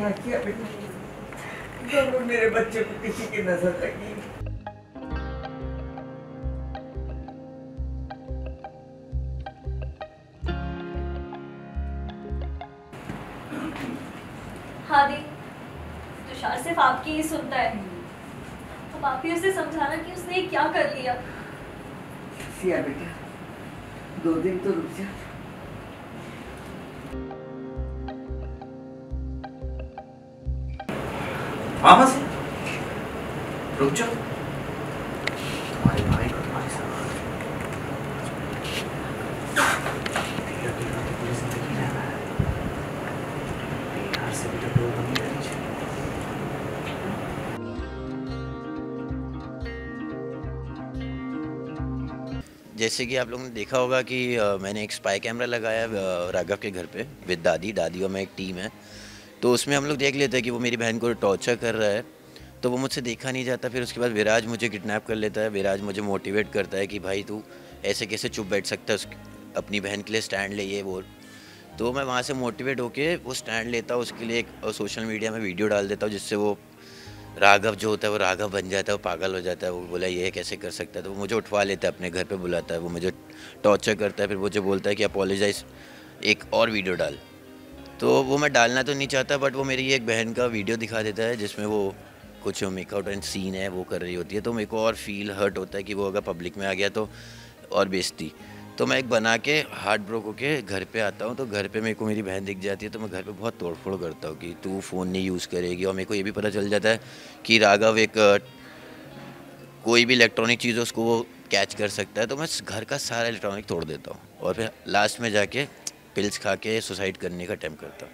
क्या किया बेटा ज़रूर मेरे बच्चे को किसी की नज़र लगी। हादी तुषार सिर्फ़ आपकी ही सुनता है। अब आप ही उसे समझाना कि उसने क्या कर लिया। सिया बेटा दो दिन तो रुक जा। रुक जाओ। तुम्हारे भाई को तुम्हारे साथ जैसे कि आप लोगों ने देखा होगा कि मैंने एक स्पाई कैमरा लगाया राघव के घर पे विद दादी। दादी और मैं एक टीम है। तो उसमें हम लोग देख लेते हैं कि वो मेरी बहन को टॉर्चर कर रहा है। तो वो मुझसे देखा नहीं जाता, फिर उसके बाद विराज मुझे किडनैप कर लेता है। विराज मुझे मोटिवेट करता है कि भाई तू ऐसे कैसे चुप बैठ सकता है अपनी बहन के लिए स्टैंड ले, ये वो। तो मैं वहाँ से मोटिवेट होके वो स्टैंड लेता हूँ उसके लिए एक सोशल मीडिया में वीडियो डाल देता हूँ, जिससे वो राघव जो होता है, वो राघव बन जाता है, वो पागल हो जाता है, वो बोला, ये कैसे कर सकता है? तो वो मुझे उठवा लेता है, अपने घर पे बुलाता है, वो मुझे टॉर्चर करता है, फिर मुझे बोलता है कि अपोलोजाइज एक और वीडियो डाल। तो वो मैं डालना तो नहीं चाहता बट वो मेरी एक बहन का वीडियो दिखा देता है, जिसमें वो कुछ मेकआउट एंड सीन है, वो कर रही होती है। तो मेरे को और फील हर्ट होता है कि वो अगर पब्लिक में आ गया तो और बेइज्जती। तो मैं एक बना के हार्ट ब्रोक होके घर पे आता हूँ तो घर पे मेरे को मेरी बहन दिख जाती है तो मैं घर पे बहुत तोड़फोड़ करता हूँ कि तू फ़ोन नहीं यूज़ करेगी। और मेरे को ये भी पता चल जाता है कि राघव एक कोई भी इलेक्ट्रॉनिक चीज़ उसको वो कैच कर सकता है। तो मैं घर का सारा इलेक्ट्रॉनिक तोड़ देता हूँ। और फिर लास्ट में जाके पिल्स खा के सुसाइड करने का अटैम्प्ट करता